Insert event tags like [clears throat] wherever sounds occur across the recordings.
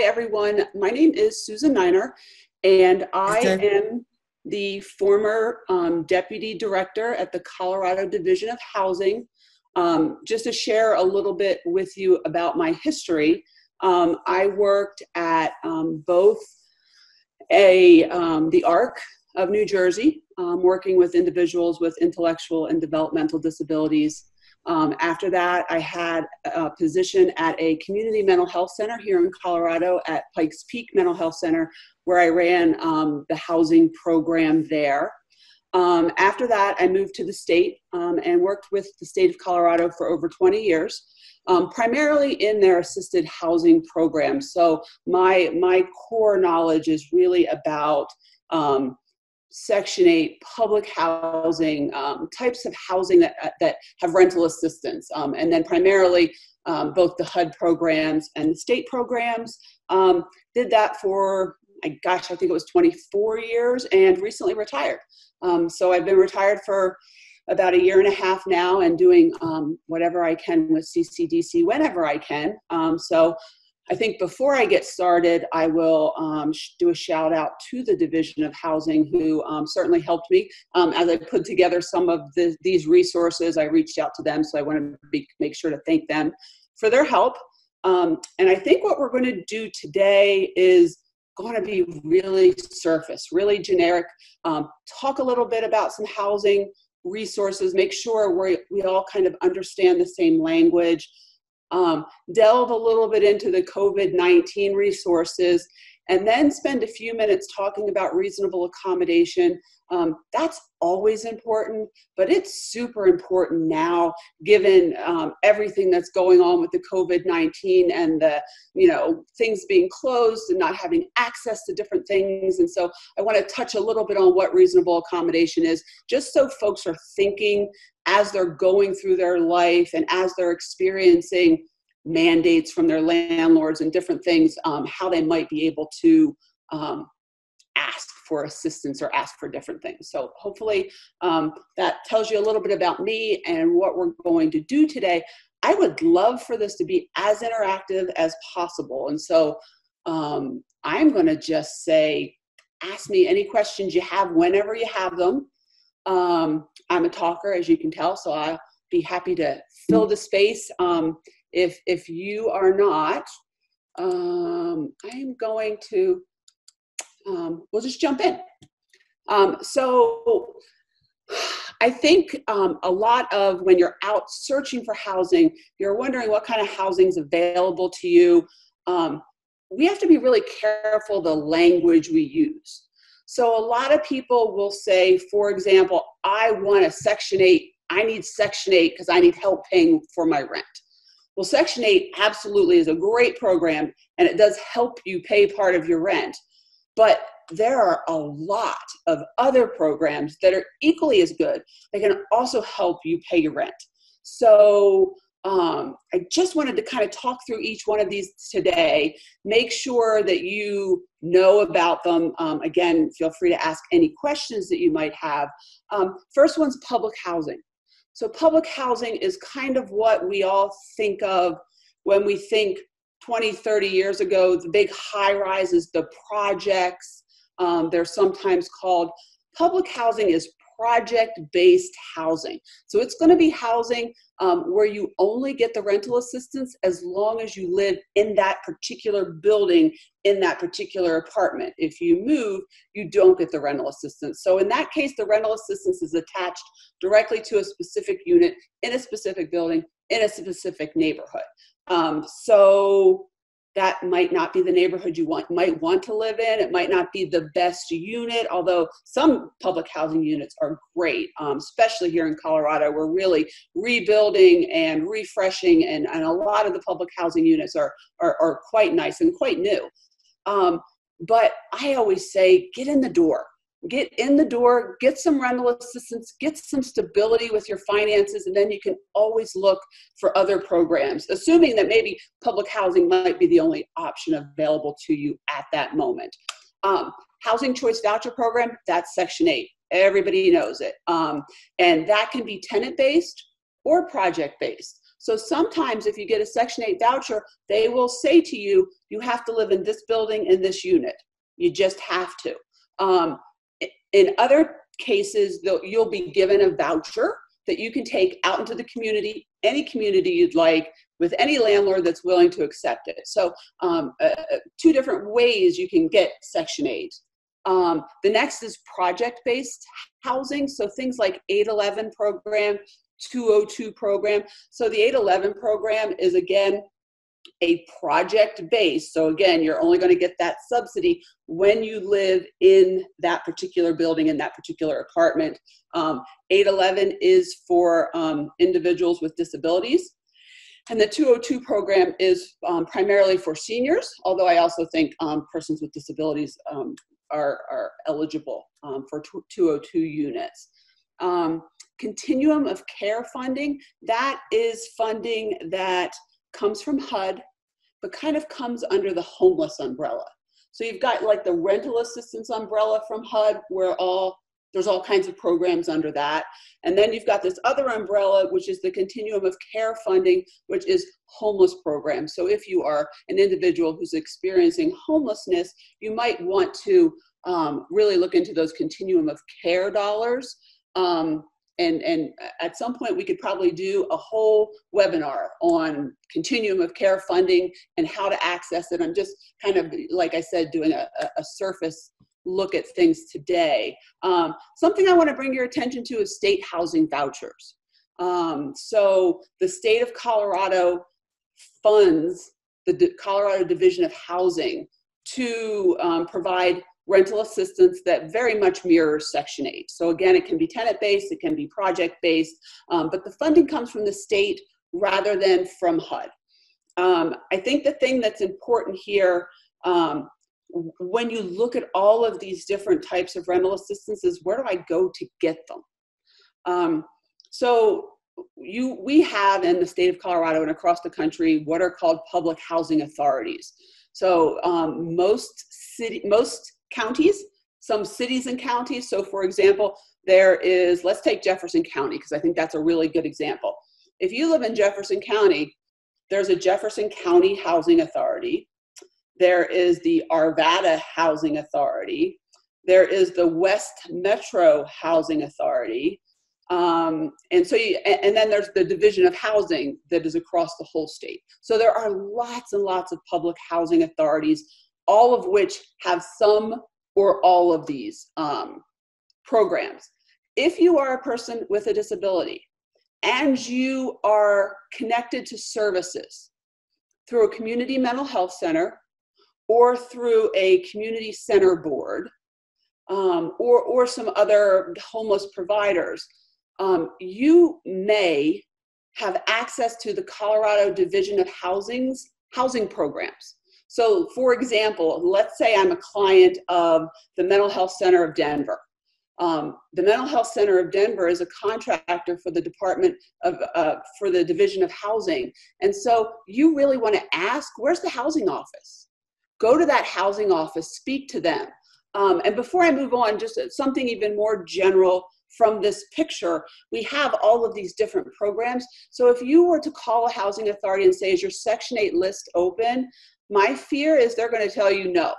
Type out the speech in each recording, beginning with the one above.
everyone. My name is Susan Niner, and I am the former um, deputy director at the Colorado Division of Housing. Um, just to share a little bit with you about my history, um, I worked at um, both a um, the ARC of New Jersey, um, working with individuals with intellectual and developmental disabilities. Um, after that, I had a position at a community mental health center here in Colorado at Pikes Peak Mental Health Center, where I ran um, the housing program there. Um, after that, I moved to the state um, and worked with the state of Colorado for over 20 years, um, primarily in their assisted housing program. So my my core knowledge is really about um, Section 8 public housing, um, types of housing that, uh, that have rental assistance, um, and then primarily um, both the HUD programs and the state programs. Um, did that for, I gosh, I think it was 24 years and recently retired. Um, so I've been retired for about a year and a half now and doing um, whatever I can with CCDC whenever I can. so I think before I get started, I will um, do a shout out to the Division of Housing, who um, certainly helped me um, as I put together some of the, these resources. I reached out to them, so I want to make sure to thank them for their help. Um, and I think what we're going to do today is going to be really surface, really generic. Um, talk a little bit about some housing resources, make sure we we all kind of understand the same language um, delve a little bit into the COVID 19 resources, and then spend a few minutes talking about reasonable accommodation. Um, that's always important, but it's super important now given um, everything that's going on with the COVID 19 and the, you know, things being closed and not having access to different things. And so I want to touch a little bit on what reasonable accommodation is, just so folks are thinking as they're going through their life and as they're experiencing mandates from their landlords and different things, um, how they might be able to um, ask for assistance or ask for different things. So hopefully um, that tells you a little bit about me and what we're going to do today. I would love for this to be as interactive as possible. And so um, I'm going to just say, ask me any questions you have whenever you have them. Um, I'm a talker, as you can tell, so I'll be happy to fill the space. Um, if if you are not, um, I am going to. Um, we'll just jump in. Um, so, I think um, a lot of when you're out searching for housing, you're wondering what kind of housing is available to you. Um, we have to be really careful the language we use. So a lot of people will say, for example, I want a Section 8. I need Section 8 because I need help paying for my rent. Well, Section 8 absolutely is a great program and it does help you pay part of your rent. But there are a lot of other programs that are equally as good that can also help you pay your rent. So um, I just wanted to kind of talk through each one of these today. Make sure that you know about them. Um, again, feel free to ask any questions that you might have. Um, first one's public housing. So, public housing is kind of what we all think of when we think 20, 30 years ago, the big high rises, the projects. Um, they're sometimes called public housing is project based housing. So it's going to be housing um, where you only get the rental assistance as long as you live in that particular building, in that particular apartment. If you move, you don't get the rental assistance. So in that case, the rental assistance is attached directly to a specific unit in a specific building in a specific neighborhood. Um, so that might not be the neighborhood you want might want to live in. It might not be the best unit although some public housing units are great um, especially here in colorado. We're really rebuilding and refreshing and, and a lot of the public housing units are are, are quite nice and quite new. Um, but i always say get in the door get in the door, get some rental assistance, get some stability with your finances, and then you can always look for other programs, assuming that maybe public housing might be the only option available to you at that moment. Um, housing choice voucher program, that's Section 8. Everybody knows it. Um, and that can be tenant based or project based. So sometimes if you get a Section 8 voucher, they will say to you, you have to live in this building in this unit. You just have to. Um, in other cases, you'll be given a voucher that you can take out into the community, any community you'd like, with any landlord that's willing to accept it. So um, uh, uh two different ways you can get Section 8. Um, the next is project-based housing, so things like 811 program, 202 program. So the 811 program is again a project base. So again, you're only going to get that subsidy when you live in that particular building in that particular apartment. Um, 811 is for um, individuals with disabilities. And the 202 program is um, primarily for seniors, although I also think um, persons with disabilities um, are, are eligible um, for 202 units. Um, continuum of care funding, that is funding that comes from HUD, but kind of comes under the homeless umbrella. So you've got like the rental assistance umbrella from HUD, where all there's all kinds of programs under that. And then you've got this other umbrella, which is the continuum of care funding, which is homeless programs. So if you are an individual who's experiencing homelessness, you might want to um, really look into those continuum of care dollars. Um, and, and at some point we could probably do a whole webinar on continuum of care funding and how to access it. I'm just kind of, like I said, doing a, a surface look at things today. Um, something I want to bring your attention to is state housing vouchers. Um, so the state of Colorado funds the D Colorado Division of Housing to um, provide rental assistance that very much mirrors Section 8. So again, it can be tenant-based, it can be project-based, um, but the funding comes from the state rather than from HUD. Um, I think the thing that's important here um, when you look at all of these different types of rental assistance is where do I go to get them? Um, so you, we have in the state of Colorado and across the country what are called public housing authorities. So um, most city, most counties, some cities and counties. So for example, there is, let's take Jefferson County, because I think that's a really good example. If you live in Jefferson County, there's a Jefferson County Housing Authority. There is the Arvada Housing Authority. There is the West Metro Housing Authority. Um, and so you, and then there's the division of housing that is across the whole state. So there are lots and lots of public housing authorities all of which have some or all of these um, programs. If you are a person with a disability and you are connected to services through a community mental health center or through a community center board um, or, or some other homeless providers, um, you may have access to the Colorado Division of Housing's housing programs. So, for example, let's say I'm a client of the Mental Health Center of Denver. Um, the Mental Health Center of Denver is a contractor for the Department of, uh, for the Division of Housing. And so you really want to ask, where's the housing office? Go to that housing office, speak to them. Um, and before I move on, just something even more general from this picture, we have all of these different programs. So if you were to call a housing authority and say, is your Section 8 list open? My fear is they're going to tell you no,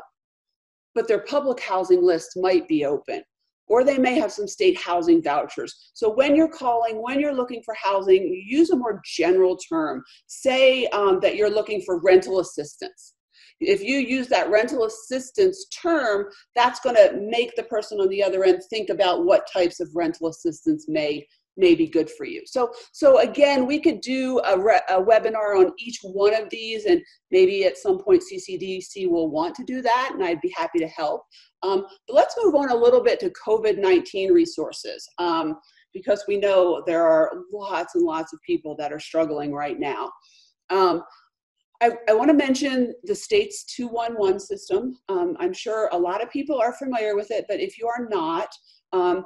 but their public housing list might be open or they may have some state housing vouchers. So when you're calling, when you're looking for housing, use a more general term. Say um, that you're looking for rental assistance. If you use that rental assistance term, that's going to make the person on the other end think about what types of rental assistance may may be good for you. So, so again, we could do a, a, webinar on each one of these and maybe at some point CCDC will want to do that and I'd be happy to help. Um, but let's move on a little bit to COVID-19 resources um, because we know there are lots and lots of people that are struggling right now. Um, I, I want to mention the state's 211 system. Um, I'm sure a lot of people are familiar with it, but if you are not, um,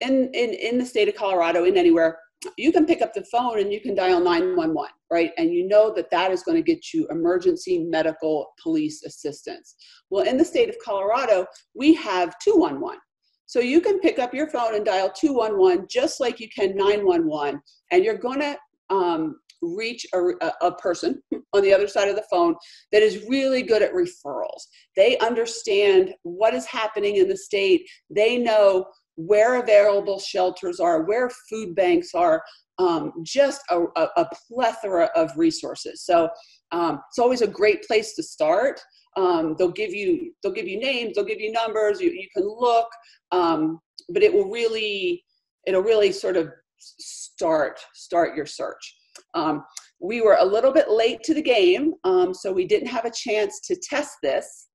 in, in, in the state of Colorado, in anywhere, you can pick up the phone and you can dial 911, right? And you know that that is going to get you emergency medical police assistance. Well, in the state of Colorado, we have 211. So you can pick up your phone and dial 211 just like you can 911, and you're going to um, reach a, a, person [laughs] on the other side of the phone that is really good at referrals. They understand what is happening in the state. They know where available shelters are, where food banks are, um, just a, a, a, plethora of resources. So um, it's always a great place to start. Um, they'll give you they'll give you names, they'll give you numbers. You, you can look, um, but it will really it'll really sort of start start your search. Um, we were a little bit late to the game, um, so we didn't have a chance to test this.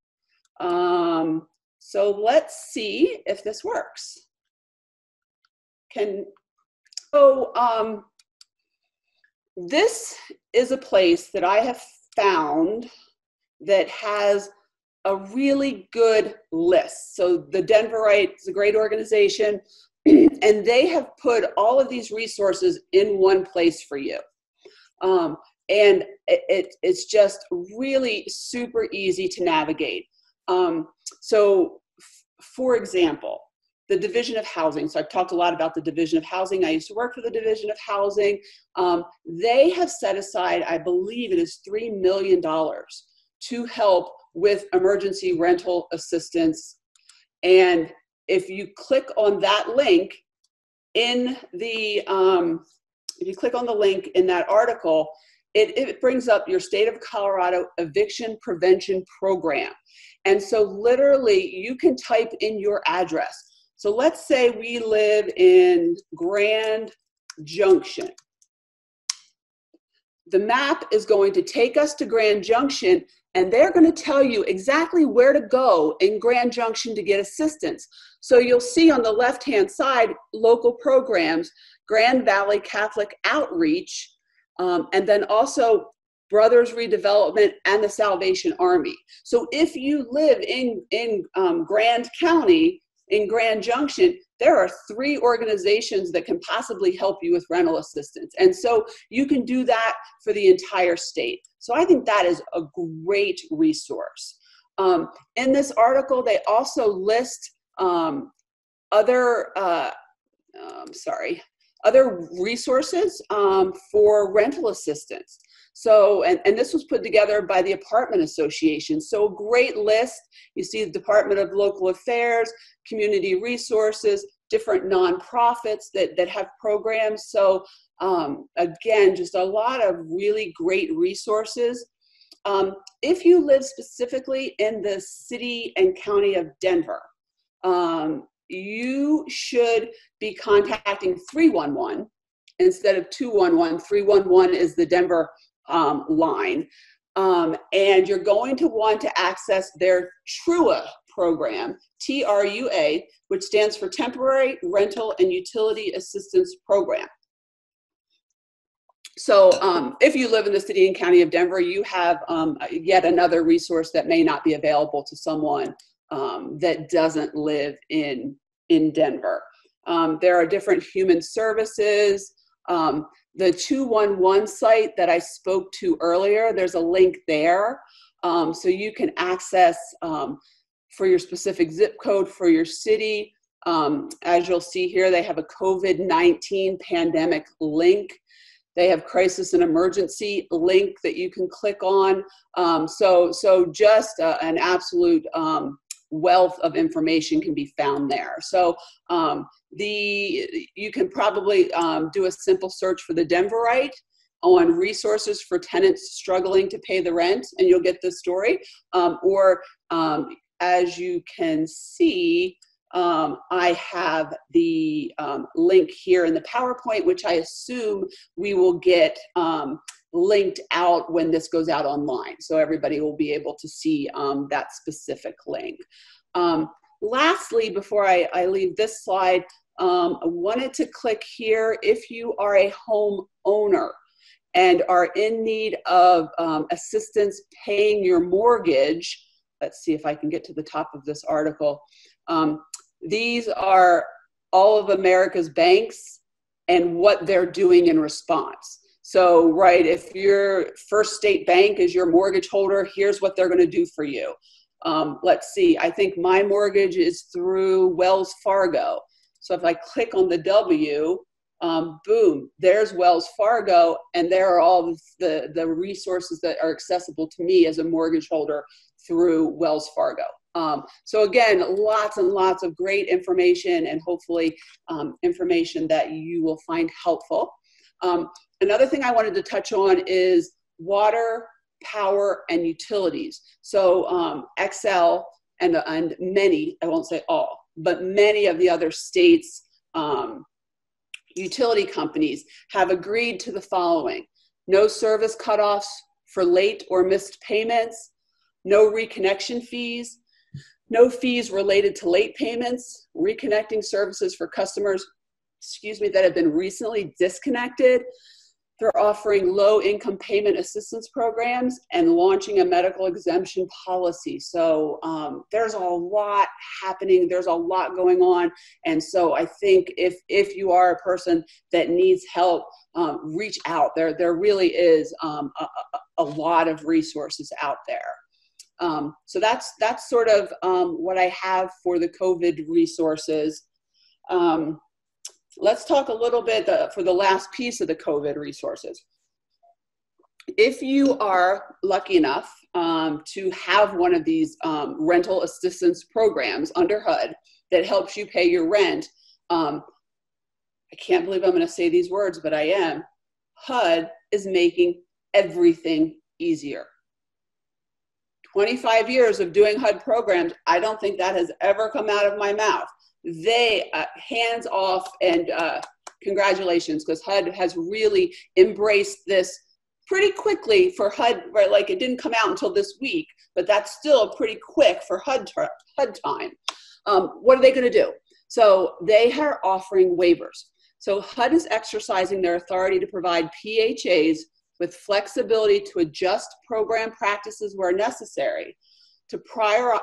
So let's see if this works. Can so um, this is a place that I have found that has a really good list. So the Denverite is a great organization, [clears throat] and they have put all of these resources in one place for you. Um, and it, it, it's just really super easy to navigate. Um, so, f- for example, the Division of Housing. So I've talked a lot about the Division of Housing. I used to work for the Division of Housing. Um, they have set aside, I believe it is $3 million to help with emergency rental assistance. And if you click on that link in the, um, if you click on the link in that article, it, it brings up your state of Colorado eviction prevention program. And so literally you can type in your address. So let's say we live in Grand Junction. The map is going to take us to Grand Junction and they're going to tell you exactly where to go in Grand Junction to get assistance. So you'll see on the left hand side local programs, Grand Valley Catholic Outreach, um, and then also Brothers Redevelopment and the Salvation Army. So if you live in, in um, Grand County, in Grand Junction, there are three organizations that can possibly help you with rental assistance. And so you can do that for the entire state. So I think that is a great resource. Um, in this article, they also list um, other, uh, um, sorry, other resources um, for rental assistance. So, and, and this was put together by the Apartment Association. So, a great list. You see the Department of Local Affairs, Community Resources, different nonprofits that, that have programs. So, um, again, just a lot of really great resources. Um, if you live specifically in the city and county of Denver, um, you should be contacting 311 instead of 211. 311 is the Denver um, line. Um, and you're going to want to access their TRUA program, T R U A, which stands for Temporary Rental and Utility Assistance Program. So, um, if you live in the city and county of Denver, you have um, yet another resource that may not be available to someone um, that doesn't live in in Denver. Um, there are different human services. The 211 site that I spoke to earlier, there's a link there. Um, so you can access um, for your specific zip code for your city. Um, as you'll see here, they have a COVID 19 pandemic link. They have crisis and emergency link that you can click on. Um, so, so just uh, an absolute um, wealth of information can be found there. So um, the you can probably um, do a simple search for the Denverite on resources for tenants struggling to pay the rent, and you'll get the story. Um, or um, as you can see, um, I have the um, link here in the PowerPoint, which I assume we will get um, linked out when this goes out online. So everybody will be able to see um, that specific link. Um, lastly, before I, I, leave this slide, um, I wanted to click here if you are a home owner and are in need of um, assistance paying your mortgage. Let's see if I can get to the top of this article. Um, these are all of America's banks and what they're doing in response. So, right, if your First State Bank is your mortgage holder, here's what they're going to do for you. Um, let's see, I think my mortgage is through Wells Fargo. So if I click on the W, um, boom, there's Wells Fargo, and there are all the, the resources that are accessible to me as a mortgage holder through Wells Fargo. Um, so again, lots and lots of great information and hopefully um, information that you will find helpful. Um, another thing I wanted to touch on is water, power, and utilities. So um, Xcel and, and many, I won't say all, but many of the other states um, utility companies have agreed to the following. No service cutoffs for late or missed payments, no reconnection fees, no fees related to late payments, reconnecting services for customers, excuse me, that have been recently disconnected, they're offering low income payment assistance programs and launching a medical exemption policy. So um, there's a lot happening. There's a lot going on. And so I think if, if you are a person that needs help, um, reach out. There, there really is um, a, a, lot of resources out there. Um, so that's, that's sort of um, what I have for the COVID resources. Um, let's talk a little bit the, for the last piece of the COVID resources. If you are lucky enough um, to have one of these um, rental assistance programs under HUD that helps you pay your rent, um, I can't believe I'm going to say these words, but I am. HUD is making everything easier. 25 years of doing HUD programs, I don't think that has ever come out of my mouth they uh, hands off and uh, congratulations because HUD has really embraced this pretty quickly for HUD, right? Like it didn't come out until this week, but that's still pretty quick for HUD, HUD time. Um, what are they going to do? So they are offering waivers. So HUD is exercising their authority to provide PHAs with flexibility to adjust program practices where necessary to prior,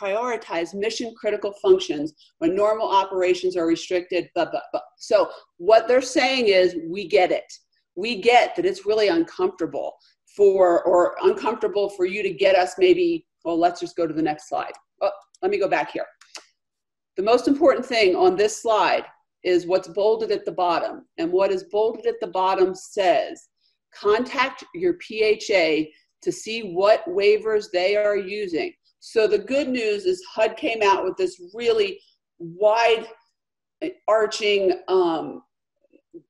prioritize mission critical functions when normal operations are restricted. Blah, blah, blah. So, what they're saying is, we get it. We get that it's really uncomfortable for, or uncomfortable for you to get us maybe, well, let's just go to the next slide. Oh, let me go back here. The most important thing on this slide is what's bolded at the bottom. And what is bolded at the bottom says contact your PHA to see what waivers they are using. So the good news is HUD came out with this really wide arching, um,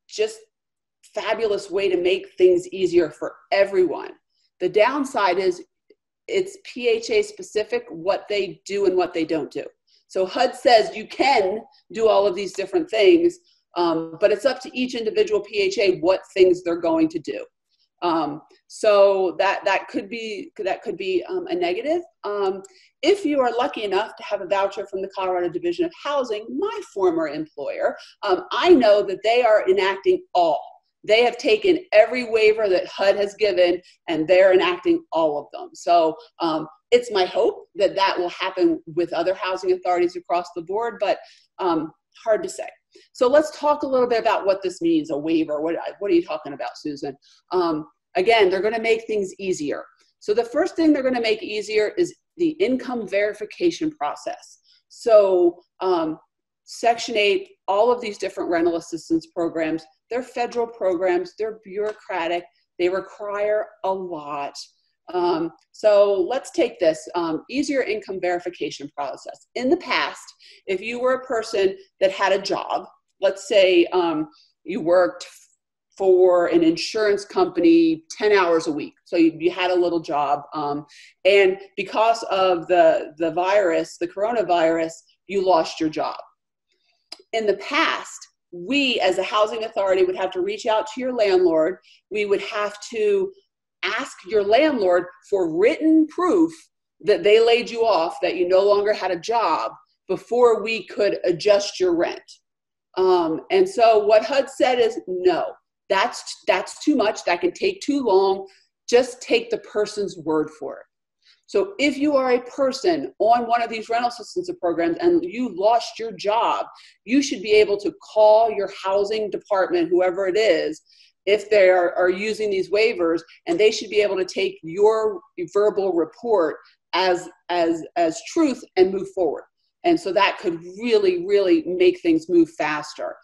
just fabulous way to make things easier for everyone. The downside is it's PHA specific what they do and what they don't do. So HUD says you can do all of these different things, um, but it's up to each individual PHA what things they're going to do. Um, so that that could be that could be um, a negative. Um, if you are lucky enough to have a voucher from the Colorado Division of Housing, my former employer, um, I know that they are enacting all. They have taken every waiver that HUD has given and they're enacting all of them. So um, it's my hope that that will happen with other housing authorities across the board, but um, hard to say. So let's talk a little bit about what this means, a waiver. What, what are you talking about, Susan? Um, again, they're gonna make things easier. So the first thing they're gonna make easier is the income verification process. So um, Section 8, all of these different rental assistance programs, they're federal programs, they're bureaucratic, they require a lot. Um, so let's take this um, easier income verification process. In the past, if you were a person that had a job, let's say um, you worked for an insurance company 10 hours a week. So you, you had a little job. Um, and because of the, the virus, the coronavirus, you lost your job. In the past, we as a housing authority would have to reach out to your landlord. We would have to ask your landlord for written proof that they laid you off, that you no longer had a job before we could adjust your rent. Um, and so what HUD said is no, that's that's too much. That can take too long. Just take the person's word for it. So if you are a person on one of these rental assistance programs and you lost your job, you should be able to call your housing department, whoever it is, if they are, are using these waivers, and they should be able to take your verbal report as as as truth and move forward. And so that could really, really make things move faster.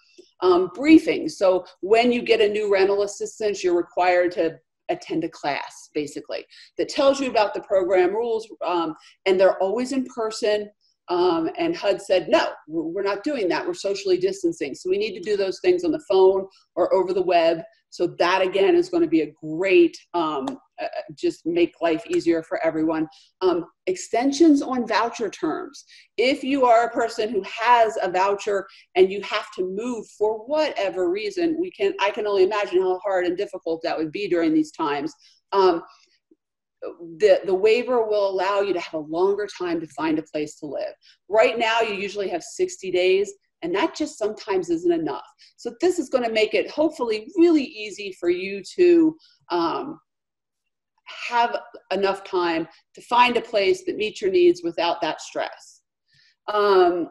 Um, briefings. So when you get a new rental assistance, you're required to attend a class basically that tells you about the program rules um, and they're always in person um, and HUD said, no, we're not doing that. We're socially distancing. So we need to do those things on the phone or over the web. So that again is going to be a great, um, uh, just make life easier for everyone. Um, extensions on voucher terms. If you are a person who has a voucher and you have to move for whatever reason, we can, I can only imagine how hard and difficult that would be during these times. Um, the, the waiver will allow you to have a longer time to find a place to live. Right now, you usually have 60 days, and that just sometimes isn't enough. So this is going to make it hopefully really easy for you to um, have enough time to find a place that meets your needs without that stress. Um,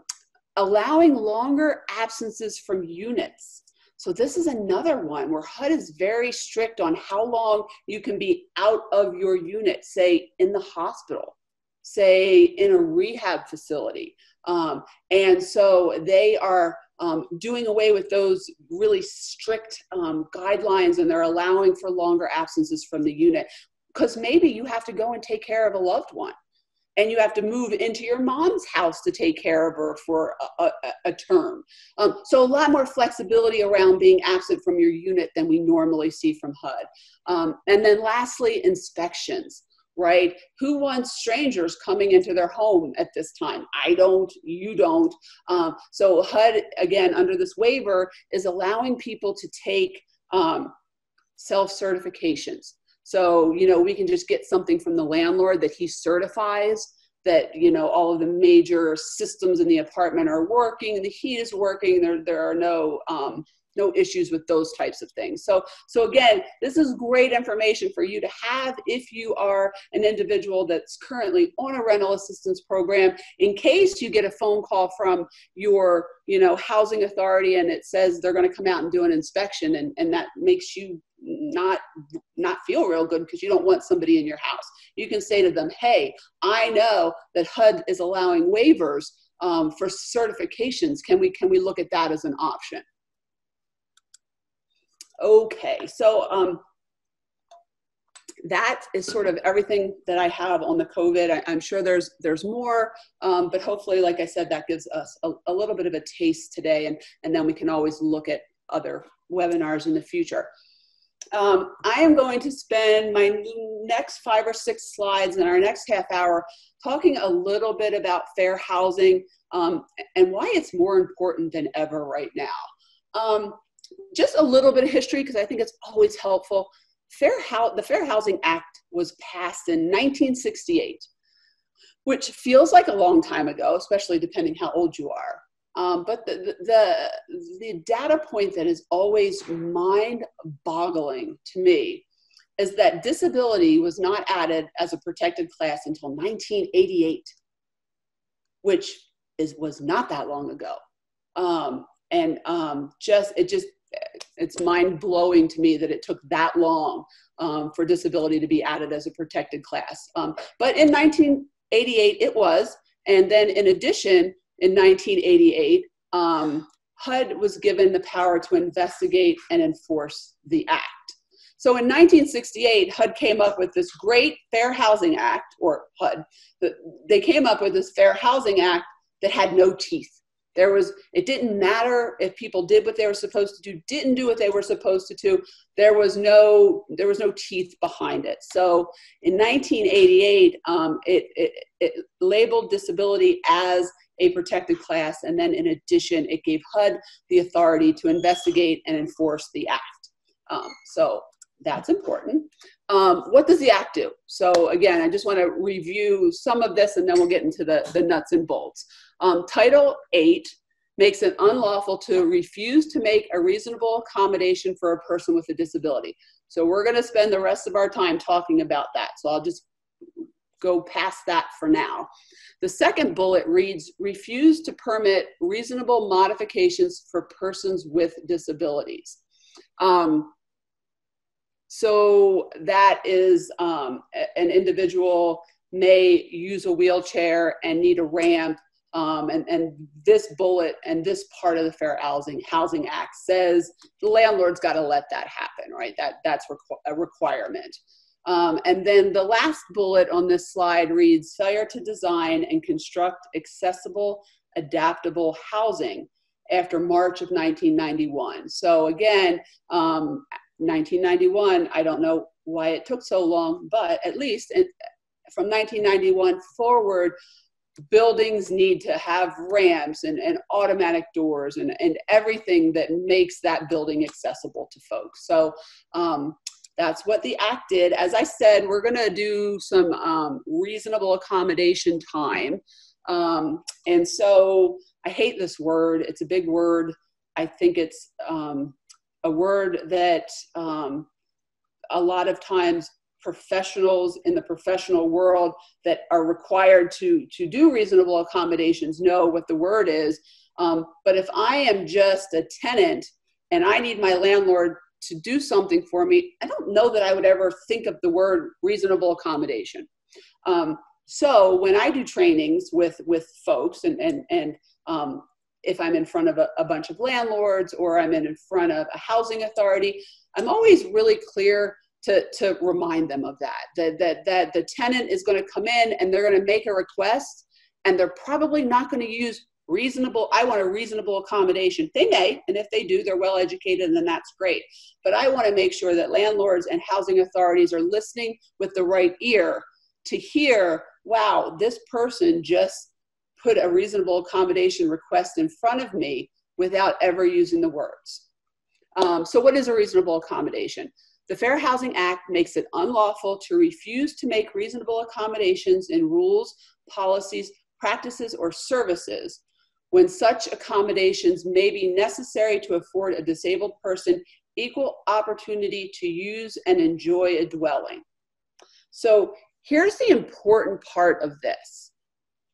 allowing longer absences from units. So this is another one where HUD is very strict on how long you can be out of your unit, say in the hospital, say in a rehab facility. Um, and so they are um, doing away with those really strict um, guidelines and they're allowing for longer absences from the unit because maybe you have to go and take care of a loved one and you have to move into your mom's house to take care of her for a, a, a term. Um, so a lot more flexibility around being absent from your unit than we normally see from HUD. Um, and then lastly, inspections, right? Who wants strangers coming into their home at this time? I don't, you don't. Um, so HUD, again, under this waiver, is allowing people to take um, self-certifications. So, you know, we can just get something from the landlord that he certifies that, you know, all of the major systems in the apartment are working the heat is working. There, there are no, um, no issues with those types of things. So, so again, this is great information for you to have if you are an individual that's currently on a rental assistance program. In case you get a phone call from your, you know, housing authority and it says they're going to come out and do an inspection, and, and that makes you not not feel real good because you don't want somebody in your house you can say to them hey i know that hud is allowing waivers um, for certifications can we can we look at that as an option okay so um, that is sort of everything that I have on the COVID. I, am sure there's there's more, um, but hopefully, like I said, that gives us a, a, little bit of a taste today, and and then we can always look at other webinars in the future. Um, I am going to spend my next five or six slides in our next half hour talking a little bit about fair housing um, and why it's more important than ever right now. Um, just a little bit of history because I think it's always helpful. Fair the Fair Housing Act was passed in 1968, which feels like a long time ago, especially depending how old you are. Um, but the, the, the data point that is always mind boggling to me is that disability was not added as a protected class until 1988, which is, was not that long ago. Um, and um, just, it just, it's mind blowing to me that it took that long um, for disability to be added as a protected class. Um, but in 1988, it was. And then in addition, in 1988, um, HUD was given the power to investigate and enforce the act. So in 1968, HUD came up with this great Fair Housing Act, or HUD, they came up with this Fair Housing Act that had no teeth. There was, it didn't matter if people did what they were supposed to do, didn't do what they were supposed to do. There was no, there was no teeth behind it. So in 1988, um, it, it, it labeled disability as a protected class. And then in addition, it gave HUD the authority to investigate and enforce the act. Um, so that's important. Um, what does the act do? So again, I just want to review some of this and then we'll get into the, the nuts and bolts. Um, Title 8 makes it unlawful to refuse to make a reasonable accommodation for a person with a disability. So we're going to spend the rest of our time talking about that. So I'll just go past that for now. The second bullet reads, refuse to permit reasonable modifications for persons with disabilities. Um, so that is um, an individual may use a wheelchair and need a ramp Um, and, and this bullet and this part of the Fair Housing Housing Act says the landlord's got to let that happen, right? That that's requ- a requirement. Um, and then the last bullet on this slide reads failure to design and construct accessible, adaptable housing after March of 1991. So again, um, 1991, I don't know why it took so long, but at least it, from 1991 forward, buildings need to have ramps and, and automatic doors and, and everything that makes that building accessible to folks. So um, that's what the act did. As I said, we're going to do some um, reasonable accommodation time. Um, and so I hate this word. It's a big word. I think it's um, a word that um, a lot of times professionals in the professional world that are required to to do reasonable accommodations know what the word is. Um, but if i am just a tenant and i need my landlord to do something for me i don't know that i would ever think of the word reasonable accommodation. Um, so when i do trainings with with folks and and and um, if i'm in front of a, a bunch of landlords or i'm in, in front of a housing authority i'm always really clear to, to remind them of that, that, that, that the tenant is going to come in and they're going to make a request and they're probably not going to use reasonable, I want a reasonable accommodation. They may, and if they do, they're well educated and then that's great. But I want to make sure that landlords and housing authorities are listening with the right ear to hear, wow, this person just put a reasonable accommodation request in front of me without ever using the words. Um, so, what is a reasonable accommodation? The Fair Housing Act makes it unlawful to refuse to make reasonable accommodations in rules, policies, practices, or services when such accommodations may be necessary to afford a disabled person equal opportunity to use and enjoy a dwelling. So here's the important part of this.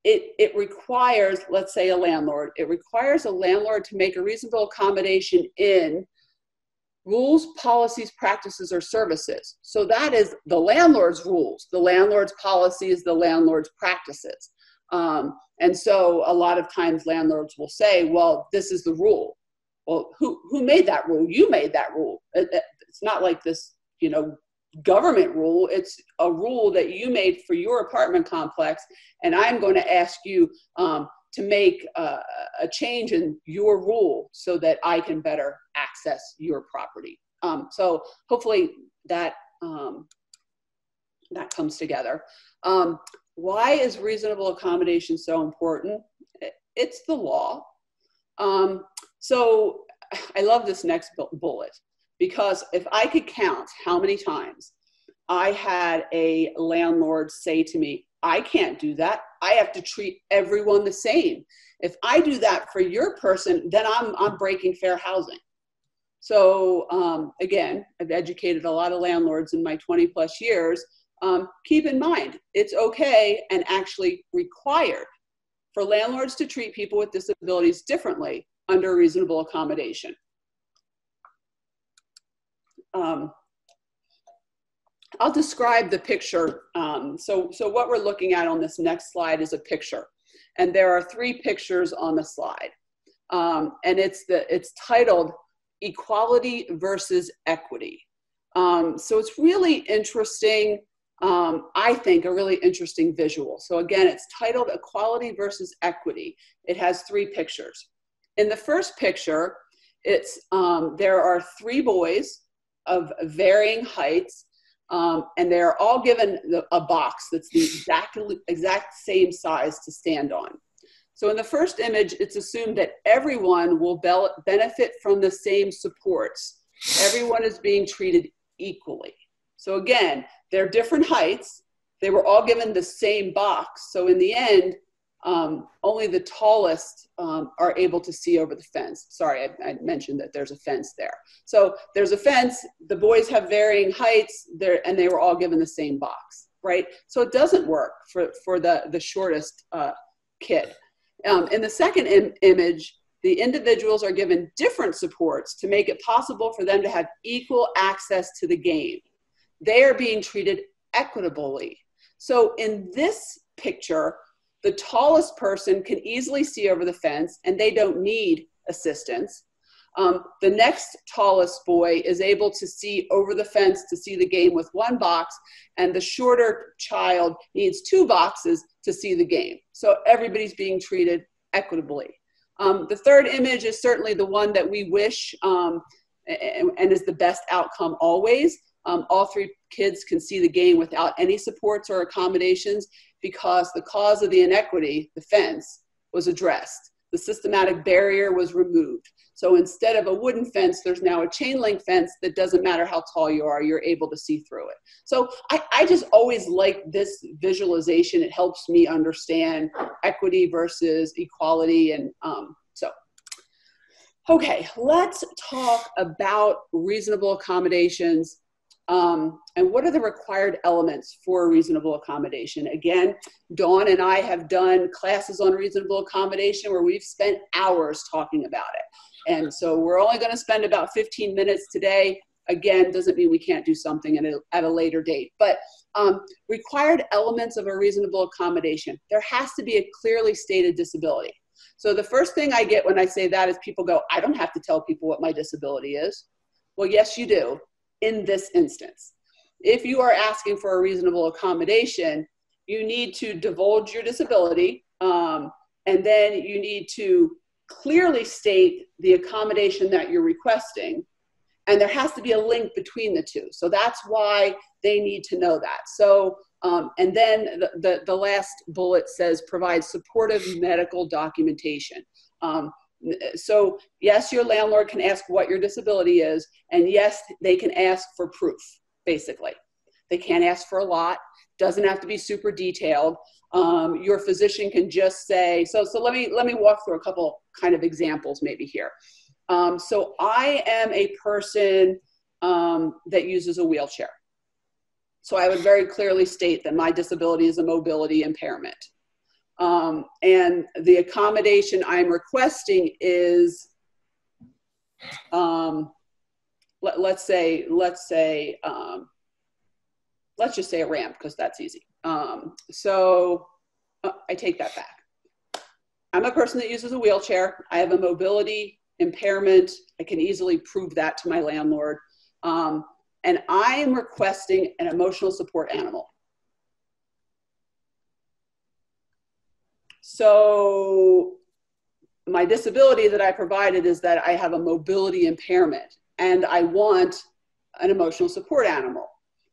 It, it requires, let's say a landlord, it requires a landlord to make a reasonable accommodation in rules, policies, practices, or services. So that is the landlord's rules, the landlord's policies, the landlord's practices. Um, and so a lot of times landlords will say, well, this is the rule. Well, who, who made that rule? You made that rule. It, it, it's not like this, you know, government rule. It's a rule that you made for your apartment complex. And I'm going to ask you, um, to make uh, a change in your rule so that I can better access your property. Um, so hopefully that um, that comes together. Um, why is reasonable accommodation so important? It's the law. Um, so I love this next bullet because if I could count how many times I had a landlord say to me, I can't do that. I have to treat everyone the same. If I do that for your person, then I'm, I'm breaking fair housing. So um, again, I've educated a lot of landlords in my 20 plus years. Um, keep in mind, it's okay and actually required for landlords to treat people with disabilities differently under reasonable accommodation. Um, I'll describe the picture. Um, so, so what we're looking at on this next slide is a picture. And there are three pictures on the slide. Um, and it's, the, it's titled Equality versus Equity. Um, so it's really interesting, um, I think, a really interesting visual. So again, it's titled Equality versus Equity. It has three pictures. In the first picture, it's, um, there are three boys of varying heights um, and they're all given a box that's the exact, exact same size to stand on. So in the first image, it's assumed that everyone will be benefit from the same supports. Everyone is being treated equally. So again, they're different heights. They were all given the same box. So in the end, um, only the tallest um, are able to see over the fence. Sorry, I, I, mentioned that there's a fence there. So there's a fence. The boys have varying heights, and they were all given the same box, right? So it doesn't work for, for the, the shortest uh, kid. Um, in the second Im- image, the individuals are given different supports to make it possible for them to have equal access to the game. They are being treated equitably. So in this picture, the tallest person can easily see over the fence and they don't need assistance. Um, the next tallest boy is able to see over the fence to see the game with one box, and the shorter child needs two boxes to see the game. So everybody's being treated equitably. Um, the third image is certainly the one that we wish um, and, and, is the best outcome always. Um, all three kids can see the game without any supports or accommodations because the cause of the inequity, the fence, was addressed. The systematic barrier was removed. So instead of a wooden fence, there's now a chain link fence that doesn't matter how tall you are, you're able to see through it. So I, I just always like this visualization. It helps me understand equity versus equality. And um, so, okay, let's talk about reasonable accommodations um, and what are the required elements for reasonable accommodation? Again, Dawn and I have done classes on reasonable accommodation where we've spent hours talking about it. And so we're only going to spend about 15 minutes today. Again, doesn't mean we can't do something at a, at a later date. But um, required elements of a reasonable accommodation. There has to be a clearly stated disability. So the first thing I get when I say that is people go, I don't have to tell people what my disability is. Well, yes, you do in this instance. If you are asking for a reasonable accommodation, you need to divulge your disability, um, and then you need to clearly state the accommodation that you're requesting, and there has to be a link between the two. So that's why they need to know that. So, um, and then the, the, the, last bullet says provide supportive medical documentation. Um, so yes your landlord can ask what your disability is and yes they can ask for proof basically. They can't ask for a lot. Doesn't have to be super detailed. Um, your physician can just say so so let me let me walk through a couple kind of examples maybe here. Um, so i am a person um, that uses a wheelchair. So i would very clearly state that my disability is a mobility impairment um, and the accommodation I'm requesting is, um, let, us say, let's say, um, let's just say a ramp because that's easy. Um, so uh, I take that back. I'm a person that uses a wheelchair. I have a mobility impairment. I can easily prove that to my landlord. Um, and I am requesting an emotional support animal. So my disability that I provided is that I have a mobility impairment and I want an emotional support animal.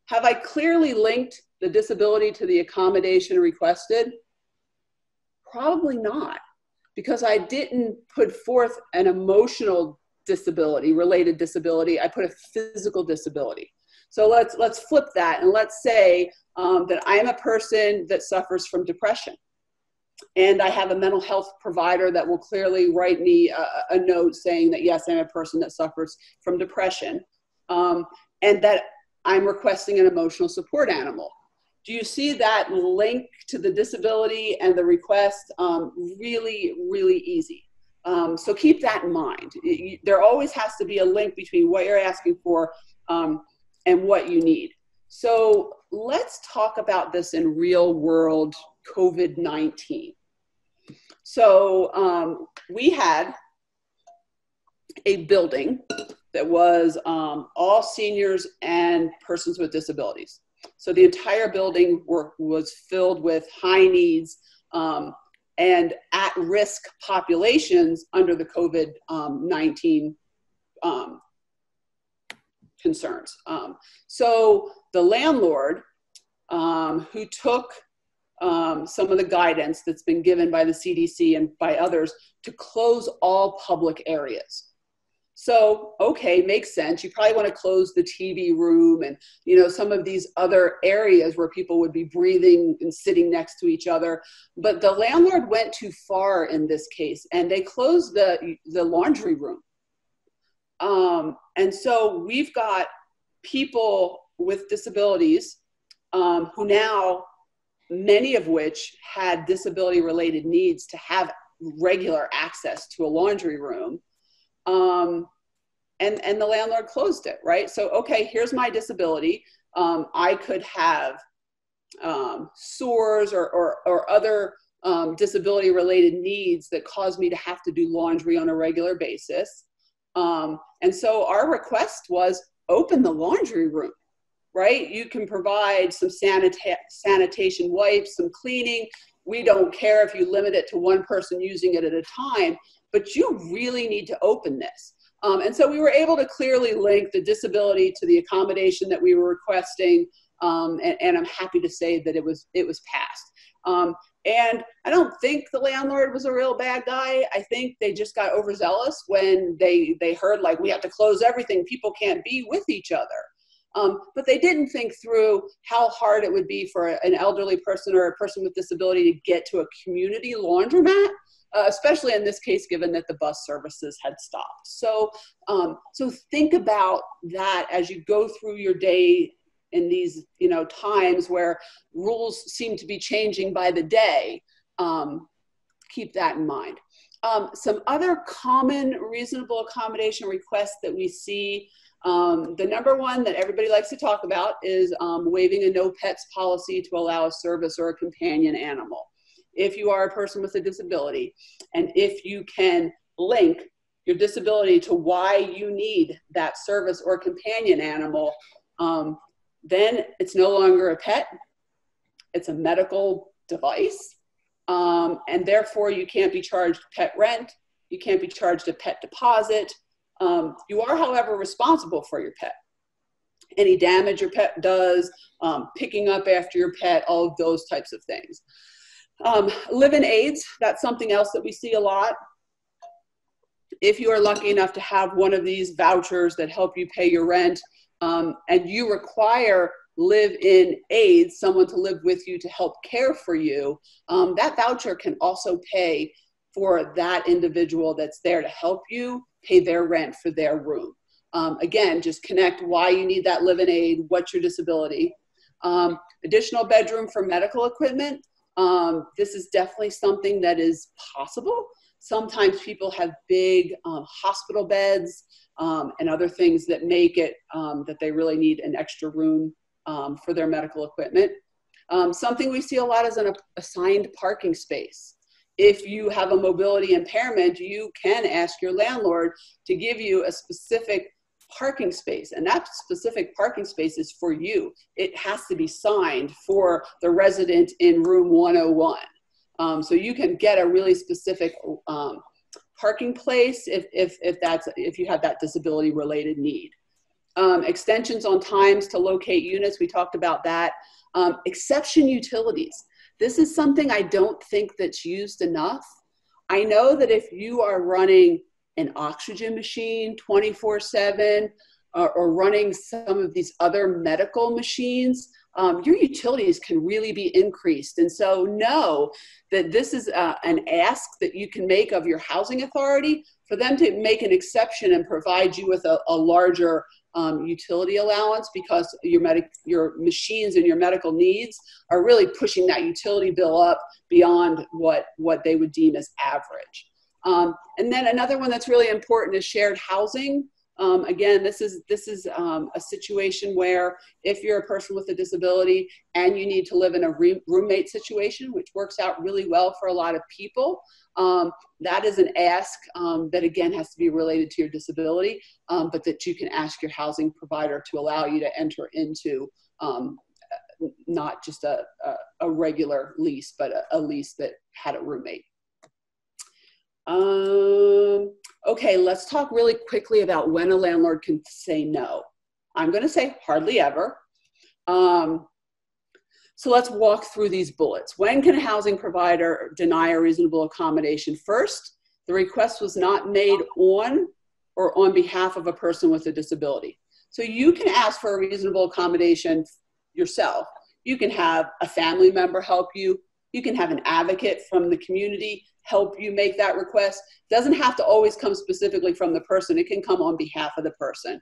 Have I clearly linked the disability to the accommodation requested? Probably not, because I didn't put forth an emotional disability, related disability. I put a physical disability. So let's let's flip that and let's say um, that I am a person that suffers from depression and I have a mental health provider that will clearly write me a, a note saying that yes, I'm a person that suffers from depression, um, and that I'm requesting an emotional support animal. Do you see that link to the disability and the request? Um, really, really easy. Um, so keep that in mind. There always has to be a link between what you're asking for um, and what you need. So let's talk about this in real world COVID 19. So um, we had a building that was um, all seniors and persons with disabilities. So the entire building were, was filled with high needs um, and at risk populations under the COVID um, 19 um, concerns. Um, so the landlord who took um, some of the guidance that's been given by the CDC and by others to close all public areas. So, okay, makes sense. You probably want to close the TV room and, you know, some of these other areas where people would be breathing and sitting next to each other. But the landlord went too far in this case and they closed the, the laundry room. Um, and so we've got people with disabilities um, who now many of which had disability related needs to have regular access to a laundry room. Um, and, and the landlord closed it, right? So, okay, here's my disability. Um, I could have um, sores or, or, or other um, disability related needs that cause me to have to do laundry on a regular basis. Um, and so our request was open the laundry room, right? You can provide some sanita- sanitation wipes, some cleaning. We don't care if you limit it to one person using it at a time, but you really need to open this. Um, and so we were able to clearly link the disability to the accommodation that we were requesting. Um, and, and, I'm happy to say that it was it was passed. Um, and I don't think the landlord was a real bad guy. I think they just got overzealous when they they heard like we have to close everything. People can't be with each other. Um, but they didn't think through how hard it would be for an elderly person or a person with disability to get to a community laundromat uh, especially in this case, given that the bus services had stopped. So, um, so think about that as you go through your day in these, you know, times where rules seem to be changing by the day. Um, keep that in mind. Um, some other common reasonable accommodation requests that we see um, the number one that everybody likes to talk about is um, waiving a no pets policy to allow a service or a companion animal. If you are a person with a disability, and if you can link your disability to why you need that service or companion animal, um, then it's no longer a pet, it's a medical device, um, and therefore you can't be charged pet rent, you can't be charged a pet deposit. Um, you are, however, responsible for your pet. Any damage your pet does, um, picking up after your pet, all of those types of things. Um, live-in aids, that's something else that we see a lot. If you are lucky enough to have one of these vouchers that help you pay your rent um, and you require live-in aids, someone to live with you to help care for you, um, that voucher can also pay for that individual that's there to help you pay their rent for their room. Um, again, just connect why you need that live-in aid, what's your disability. Um, additional bedroom for medical equipment. Um, this is definitely something that is possible. Sometimes people have big um, hospital beds um, and other things that make it um, that they really need an extra room for their medical equipment. Something we see a lot is an assigned parking space. If you have a mobility impairment, you can ask your landlord to give you a specific parking space and that specific parking space is for you. It has to be signed for the resident in room 101 um, so you can get a really specific um, parking place if, if, if that's if you have that disability related need. Um, extensions on times to locate units we talked about that. Um, exception utilities this is something i don't think that's used enough i know that if you are running an oxygen machine 24 7 uh, or running some of these other medical machines, um, your utilities can really be increased. And so, know that this is uh, an ask that you can make of your housing authority for them to make an exception and provide you with a, a larger um, utility allowance because your medic your machines and your medical needs are really pushing that utility bill up beyond what what they would deem as average. Um, and then another one that's really important is shared housing. Um, again, this is this is um, a situation where if you're a person with a disability and you need to live in a re- roommate situation, which works out really well for a lot of people, um, that is an ask um, that again has to be related to your disability, um, but that you can ask your housing provider to allow you to enter into um, not just a, a, a, regular lease, but a, a lease that had a roommate. Um, okay, let's talk really quickly about when a landlord can say no. I'm going to say hardly ever. Um, so let's walk through these bullets. When can a housing provider deny a reasonable accommodation? First, the request was not made on or on behalf of a person with a disability. So you can ask for a reasonable accommodation yourself. You can have a family member help you. You can have an advocate from the community help you make that request. Doesn't have to always come specifically from the person, it can come on behalf of the person.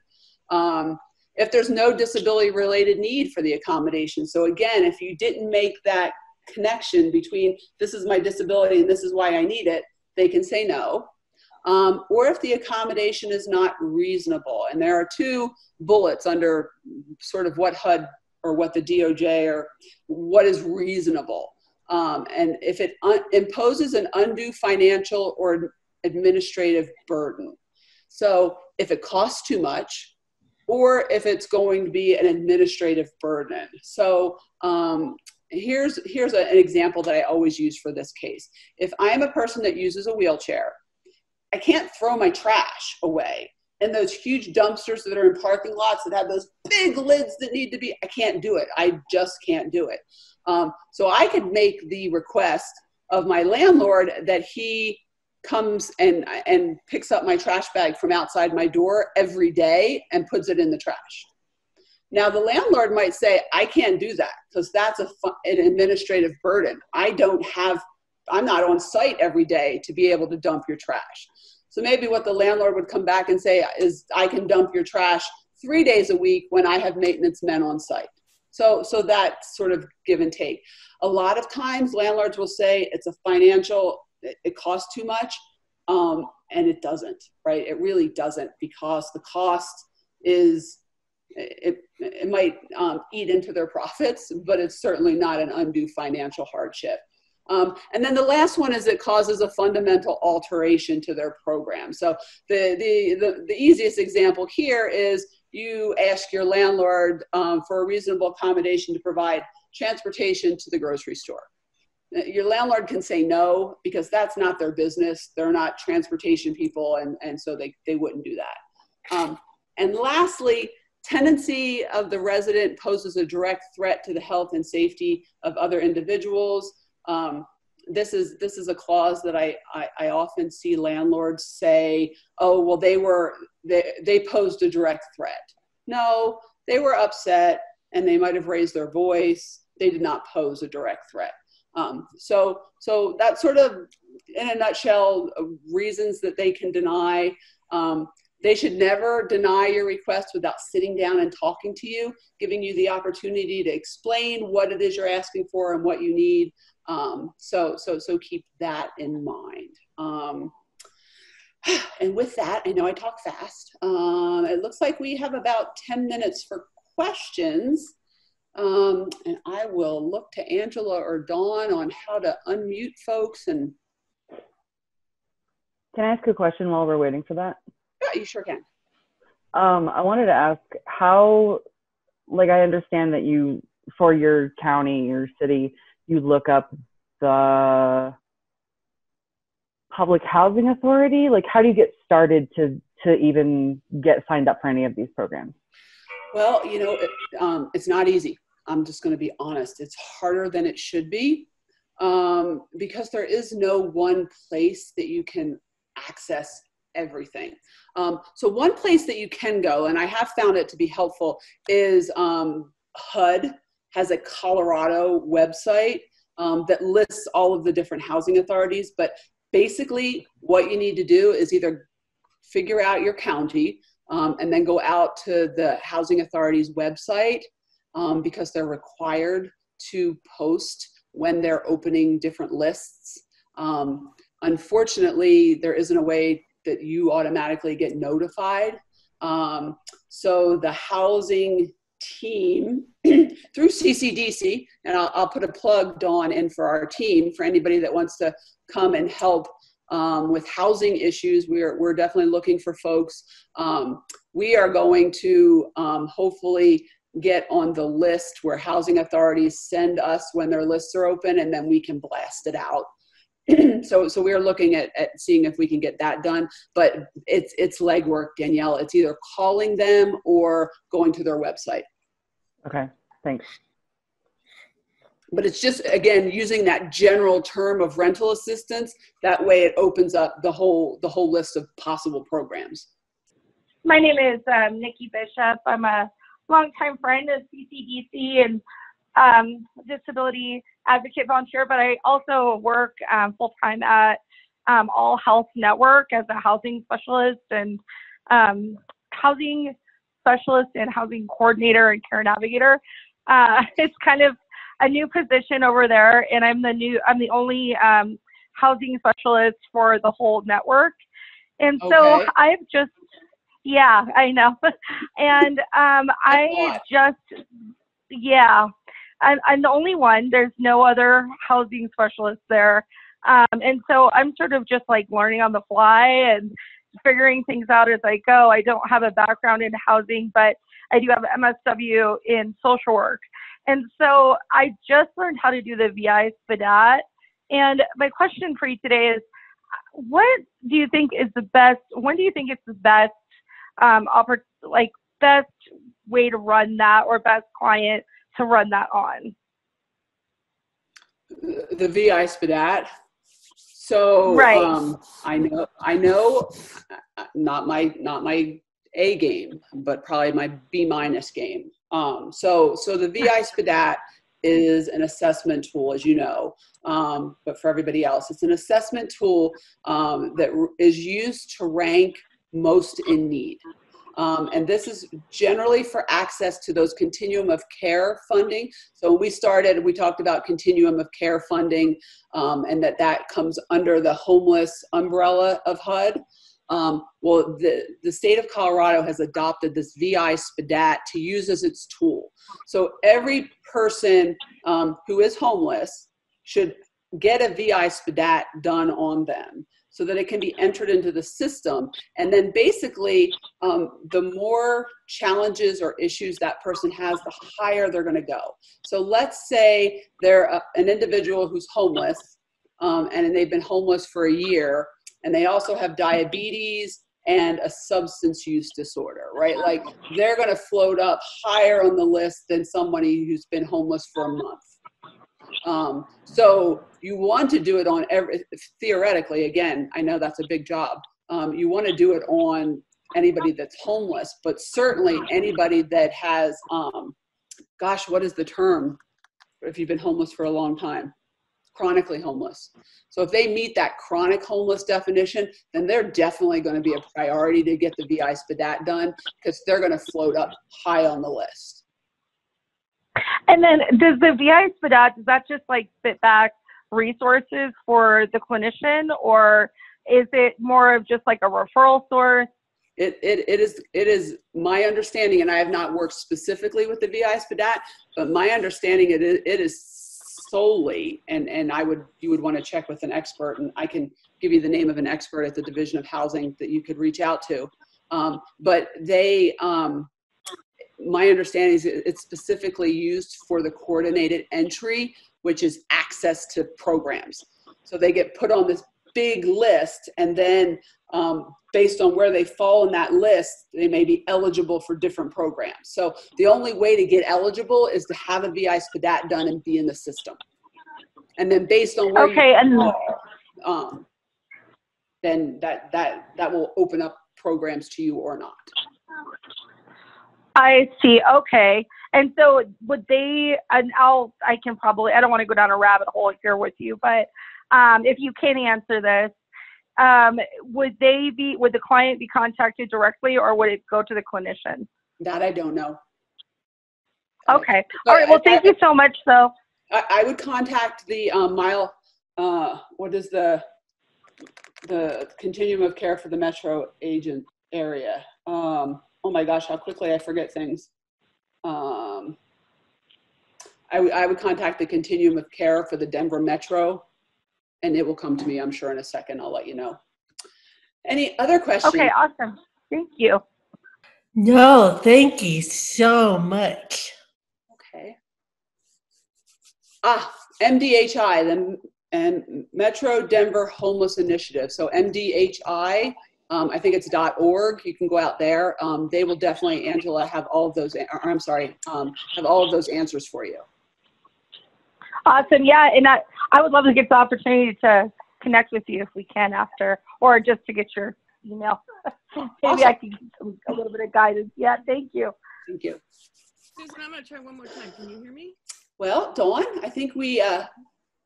Um, if there's no disability related need for the accommodation, so again, if you didn't make that connection between this is my disability and this is why I need it, they can say no. Um, or if the accommodation is not reasonable. And there are two bullets under sort of what HUD or what the DOJ or what is reasonable. Um, and if it un- imposes an undue financial or administrative burden. So if it costs too much, or if it's going to be an administrative burden. So um, here's here's a, an example that I always use for this case. If I'm a person that uses a wheelchair, I can't throw my trash away in those huge dumpsters that are in parking lots that have those big lids that need to be. I can't do it. I just can't do it. Um, so I could make the request of my landlord that he comes and and picks up my trash bag from outside my door every day and puts it in the trash. Now the landlord might say, "I can't do that because that's a an administrative burden. I don't have I'm not on site every day to be able to dump your trash." So maybe what the landlord would come back and say is, "I can dump your trash 3 days a week when I have maintenance men on site." So, so that sort of give and take. A lot of times, landlords will say it's a financial, it, it costs too much, um, and it doesn't, right? It really doesn't because the cost is, it, it might um, eat into their profits, but it's certainly not an undue financial hardship. Um, and then the last one is it causes a fundamental alteration to their program. So the, the, the, the easiest example here is you ask your landlord um, for a reasonable accommodation to provide transportation to the grocery store. Your landlord can say no because that's not their business. They're not transportation people, and, and so they, they wouldn't do that. Um, and lastly, tenancy of the resident poses a direct threat to the health and safety of other individuals. Um, this is this is a clause that I, I, I often see landlords say, oh well they were they they posed a direct threat. No, they were upset and they might have raised their voice. They did not pose a direct threat. Um, so so that sort of in a nutshell reasons that they can deny. Um, they should never deny your request without sitting down and talking to you, giving you the opportunity to explain what it is you're asking for and what you need. Um, so, so, so keep that in mind. Um, and with that, I know I talk fast. Um, it looks like we have about 10 minutes for questions. Um, and I will look to Angela or Dawn on how to unmute folks and. Can I ask a question while we're waiting for that? Yeah, you sure can. Um, I wanted to ask how, like, I understand that you, for your county, your city, you look up the public housing authority? Like how do you get started to to even get signed up for any of these programs? Well you know it, um, it's not easy. I'm just going to be honest. It's harder than it should be um, because there is no one place that you can access everything. Um, so one place that you can go and i have found it to be helpful is um, hud has a Colorado website um, that lists all of the different housing authorities. But basically, what you need to do is either figure out your county um, and then go out to the housing authority's website um, because they're required to post when they're opening different lists. Um, unfortunately, there isn't a way that you automatically get notified. Um, so the housing team [clears throat] through CCDC, and I'll, I'll, put a plug, Dawn, in for our team for anybody that wants to come and help um, with housing issues. We're, we're definitely looking for folks. Um, we are going to um, hopefully get on the list where housing authorities send us when their lists are open, and then we can blast it out. [clears throat] so so we're looking at, at seeing if we can get that done but it's it's legwork danielle it's either calling them or going to their website Okay, thanks. But it's just, again, using that general term of rental assistance. That way it opens up the whole, the whole list of possible programs. My name is um, Nikki Bishop. I'm a longtime friend of CCDC and um, disability advocate volunteer, but I also work um, full time at um, AllHealth Network as a housing specialist and um, housing specialist and housing coordinator and care navigator. Uh, [laughs] it's kind of a new position over there, and I'm the new I'm the only um, housing specialist for the whole network. And so okay. [laughs] I've just yeah, I know. [laughs] and um, I just yeah. I'm, I'm the only one. There's no other housing specialist there. Um, and so I'm sort of just like learning on the fly and figuring things out as I go. I don't have a background in housing, but I do have MSW in social work. And so I just learned how to do the VI SPDAT. And my question for you today is what do you think is the best, when do you think it's the best, um, like best way to run that or best client to run that on? The VI SPDAT. So right. um, I know, I know, not my not my A game, but probably my B minus game. Um, so so the VI SPDAT is an assessment tool, as you know, um, but for everybody else, it's an assessment tool um, that is used to rank most in need. Um, and this is generally for access to those continuum of care funding. So we started, we talked about continuum of care funding um, and that that comes under the homeless umbrella of HUD. Um, well, the, the state of Colorado has adopted this VI SPDAT to use as its tool. So every person um, who is homeless should get a VI SPDAT done on them so that it can be entered into the system. And then basically, um, the more challenges or issues that person has, the higher they're going to go. So let's say they're a, an individual who's homeless um, and they've been homeless for a year, and they also have diabetes and a substance use disorder, right? Like they're going to float up higher on the list than somebody who's been homeless for a month. Um, so you want to do it on every, theoretically, again, I know that's a big job. Um, you want to do it on anybody that's homeless, but certainly anybody that has, um, gosh, what is the term if you've been homeless for a long time? Chronically homeless. So if they meet that chronic homeless definition, then they're definitely going to be a priority to get the VI SPDAT done because they're going to float up high on the list. And then does the VI SPDAT, does that just like spit back resources for the clinician or is it more of just like a referral source? It, it, it is it is my understanding, and I have not worked specifically with the VI SPDAT, but my understanding it is, it is solely, and, and I would you would want to check with an expert, and I can give you the name of an expert at the Division of Housing that you could reach out to. Um, but they um, my understanding is it's specifically used for the coordinated entry, which is access to programs. So they get put on this big list, and then um, based on where they fall in that list, they may be eligible for different programs. So the only way to get eligible is to have a VI SPDAT done and be in the system. And then based on where okay, and fall, um, then that that that will open up programs to you or not. I see. Okay. And so would they, and I'll, I can probably, I don't want to go down a rabbit hole here with you, but um, if you can answer this, um, would they be, would the client be contacted directly or would it go to the clinician? That I don't know. Okay. All right. Well, thank I, you so much, though. I, I would contact the um, mile, uh, what is the, the continuum of care for the metro agent area. Um, oh my gosh, how quickly I forget things. Um, I, w- I would contact the continuum of care for the Denver Metro, and it will come to me, I'm sure, in a second. I'll let you know. Any other questions? Okay, awesome. Thank you. No, thank you so much. Okay. Ah, MDHI, the and Metro Denver Homeless Initiative. So MDHI um, I think it's .org. You can go out there. Um, they will definitely, Angela, have all of those. Or, I'm sorry, um, have all of those answers for you. Awesome. Yeah, and I, I would love to get the opportunity to connect with you if we can after, or just to get your email. [laughs] Maybe awesome. I can get some, a little bit of guidance. Yeah, thank you. Thank you. Susan, I'm going to try one more time. Can you hear me? Well, Dawn, I think we uh,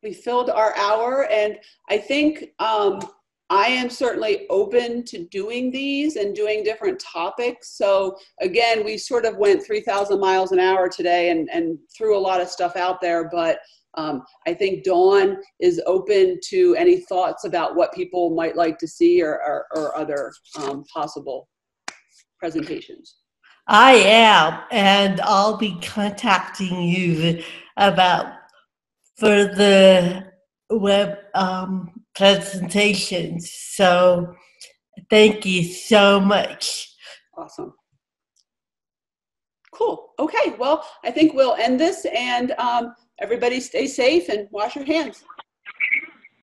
we filled our hour, and I think um, I am certainly open to doing these and doing different topics. So again, we sort of went 3,000 miles an hour today and, and threw a lot of stuff out there, but um, I think Dawn is open to any thoughts about what people might like to see or, or, or other um, possible presentations. I am, and I'll be contacting you about for the web um, presentations. So thank you so much. Awesome. Cool. Okay. Well, I think we'll end this and um, everybody stay safe and wash your hands.